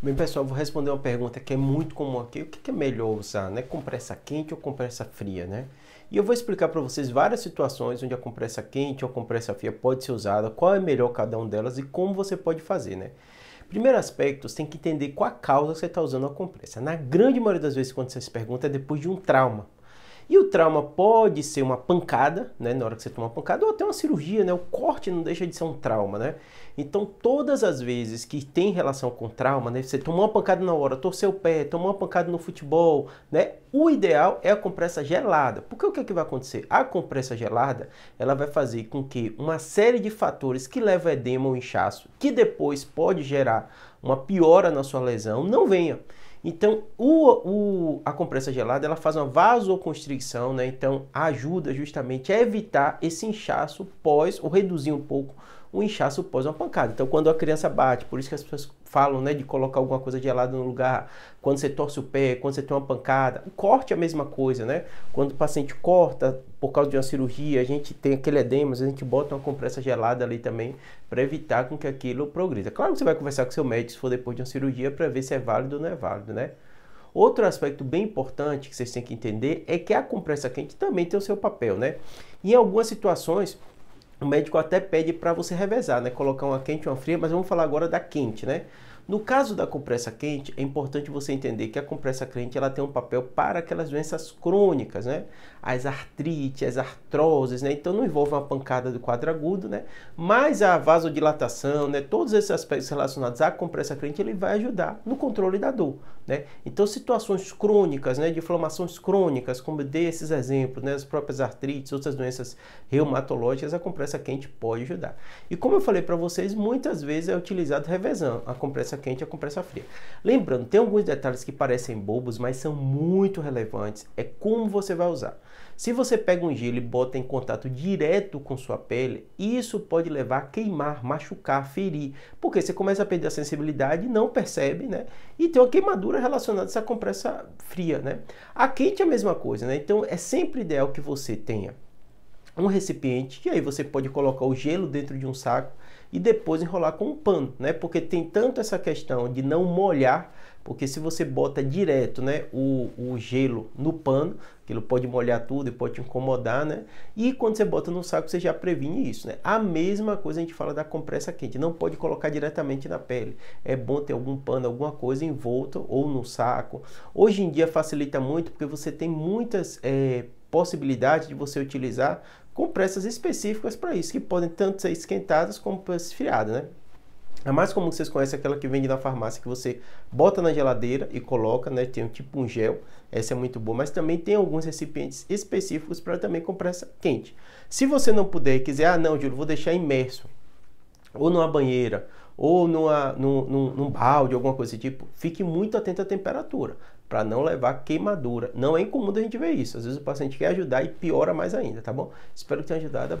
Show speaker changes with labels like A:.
A: Bem, pessoal, vou responder uma pergunta que é muito comum aqui. O que é melhor usar, né? Compressa quente ou compressa fria, né? E eu vou explicar para vocês várias situações onde a compressa quente ou compressa fria pode ser usada, qual é melhor cada uma delas e como você pode fazer, né? Primeiro aspecto, você tem que entender qual a causa que você está usando a compressa. Na grande maioria das vezes, quando você se pergunta, é depois de um trauma. E o trauma pode ser uma pancada, né, na hora que você toma uma pancada, ou até uma cirurgia, né? O corte não deixa de ser um trauma, né? Então, todas as vezes que tem relação com trauma, né, você tomou uma pancada na hora, torceu o pé, tomou uma pancada no futebol, né? O ideal é a compressa gelada. Porque o que, é que vai acontecer? A compressa gelada, ela vai fazer com que uma série de fatores que levam a edema ou inchaço, que depois pode gerar uma piora na sua lesão, não venha. Então, o, o, a compressa gelada ela faz uma vasoconstricção, né? Então, ajuda justamente a evitar esse inchaço pós, ou reduzir um pouco o inchaço pós uma pancada. Então, quando a criança bate, por isso que as pessoas falam né, de colocar alguma coisa gelada no lugar, quando você torce o pé, quando você tem uma pancada, o corte é a mesma coisa, né? Quando o paciente corta por causa de uma cirurgia, a gente tem aquele edema, a gente bota uma compressa gelada ali também para evitar com que aquilo progrida. Claro que você vai conversar com seu médico se for depois de uma cirurgia para ver se é válido ou não é válido, né? Outro aspecto bem importante que vocês têm que entender é que a compressa quente também tem o seu papel, né? Em algumas situações, o médico até pede para você revezar, né? Colocar uma quente e uma fria, mas vamos falar agora da quente, né? No caso da compressa quente, é importante você entender que a compressa quente ela tem um papel para aquelas doenças crônicas, né? As artrites, as artroses, né? Então não envolve uma pancada do quadro agudo, né? Mas a vasodilatação, né? Todos esses aspectos relacionados à compressa quente, ele vai ajudar no controle da dor, né? Então situações crônicas, né? De inflamações crônicas, como desses exemplos, né? As próprias artrites, outras doenças reumatológicas, a compressa quente pode ajudar. E como eu falei para vocês, muitas vezes é utilizado revezando a compressa quente e a compressa fria. Lembrando, tem alguns detalhes que parecem bobos, mas são muito relevantes. É como você vai usar. Se você pega um gelo e bota em contato direto com sua pele, isso pode levar a queimar, machucar, ferir, porque você começa a perder a sensibilidade, não percebe, né? E tem uma queimadura relacionada a essa compressa fria, né? A quente é a mesma coisa, né? Então é sempre ideal que você tenha um recipiente e aí você pode colocar o gelo dentro de um saco e depois enrolar com um pano, né? Porque tem tanto essa questão de não molhar, porque se você bota direto, né, o, o gelo no pano, aquilo pode molhar tudo e pode te incomodar, né? E quando você bota no saco, você já previne isso, né? A mesma coisa a gente fala da compressa quente, não pode colocar diretamente na pele. É bom ter algum pano, alguma coisa envolta ou no saco. Hoje em dia facilita muito porque você tem muitas é, possibilidades de você utilizar compressas específicas para isso, que podem tanto ser esquentadas como esfriadas, né? A mais comum que vocês conhecem é aquela que vende na farmácia, que você bota na geladeira e coloca, né? Tem um tipo um gel, essa é muito boa, mas também tem alguns recipientes específicos para também compressa quente. Se você não puder quiser, ah não, Júlio, vou deixar imerso, ou numa banheira, ou numa, num, num, num balde, alguma coisa desse tipo, fique muito atento à temperatura para não levar queimadura. Não é incomum a gente ver isso. Às vezes o paciente quer ajudar e piora mais ainda, tá bom? Espero que tenha ajudado.